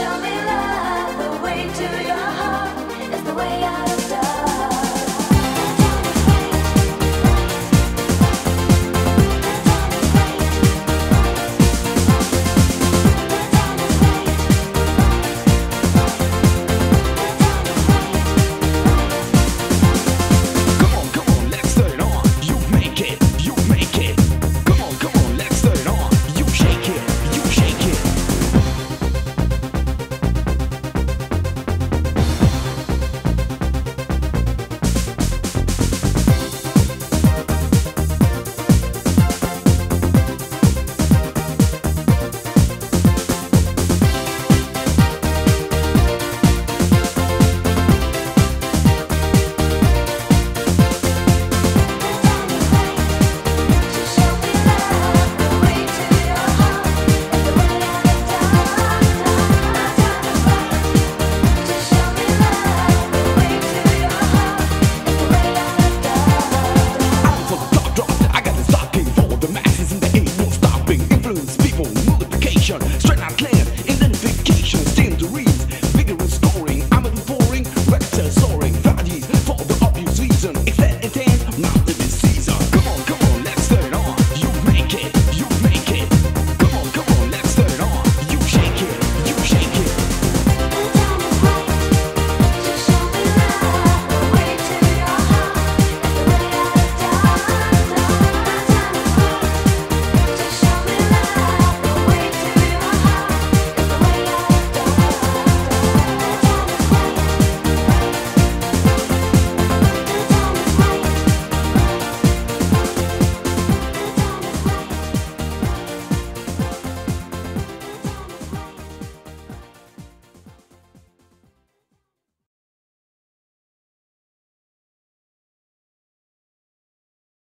show me love.